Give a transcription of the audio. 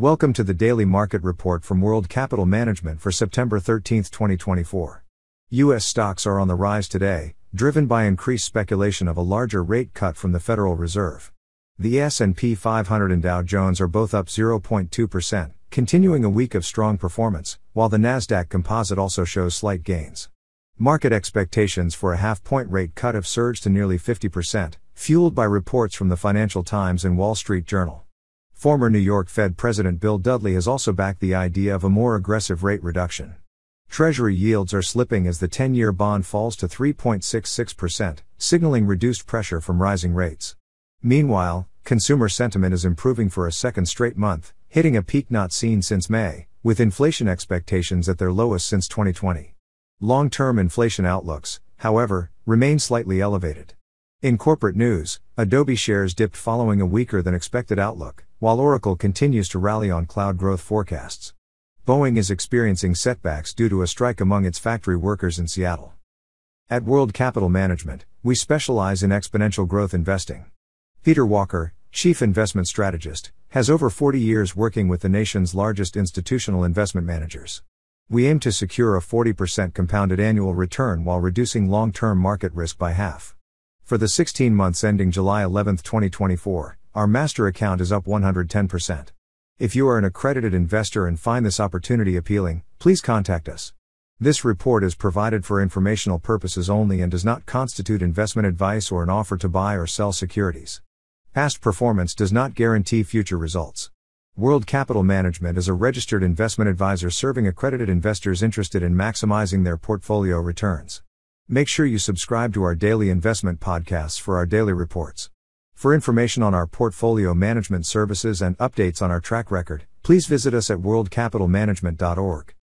Welcome to the daily market report from World Capital Management for September 13, 2024. US stocks are on the rise today, driven by increased speculation of a larger rate cut from the Federal Reserve. The S&P 500 and Dow Jones are both up 0.2%, continuing a week of strong performance, while the Nasdaq Composite also shows slight gains. Market expectations for a half-point rate cut have surged to nearly 50%, fueled by reports from the Financial Times and Wall Street Journal. Former New York Fed President Bill Dudley has also backed the idea of a more aggressive rate reduction. Treasury yields are slipping as the 10 year bond falls to 3.66%, signaling reduced pressure from rising rates. Meanwhile, consumer sentiment is improving for a second straight month, hitting a peak not seen since May, with inflation expectations at their lowest since 2020. Long term inflation outlooks, however, remain slightly elevated. In corporate news, Adobe shares dipped following a weaker than expected outlook, while Oracle continues to rally on cloud growth forecasts. Boeing is experiencing setbacks due to a strike among its factory workers in Seattle. At World Capital Management, we specialize in exponential growth investing. Peter Walker, Chief Investment Strategist, has over 40 years working with the nation's largest institutional investment managers. We aim to secure a 40% compounded annual return while reducing long term market risk by half. For the 16 months ending July 11, 2024, our master account is up 110%. If you are an accredited investor and find this opportunity appealing, please contact us. This report is provided for informational purposes only and does not constitute investment advice or an offer to buy or sell securities. Past performance does not guarantee future results. World Capital Management is a registered investment advisor serving accredited investors interested in maximizing their portfolio returns. Make sure you subscribe to our daily investment podcasts for our daily reports. For information on our portfolio management services and updates on our track record, please visit us at worldcapitalmanagement.org.